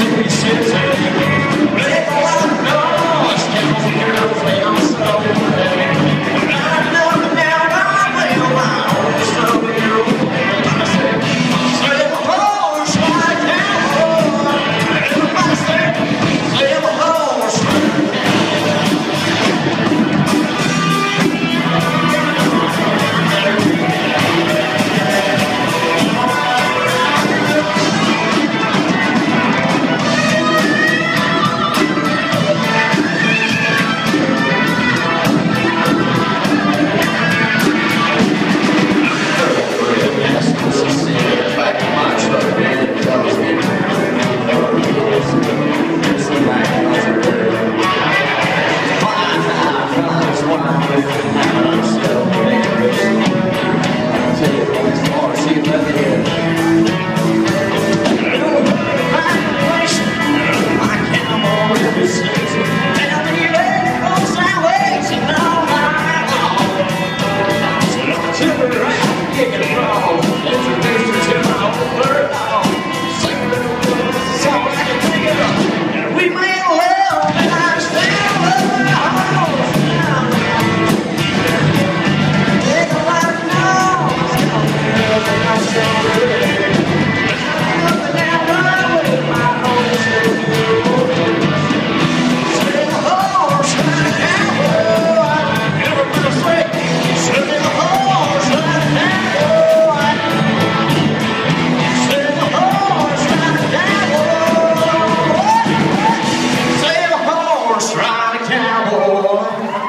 City. Introduce yourself, Albert Third. cowboy.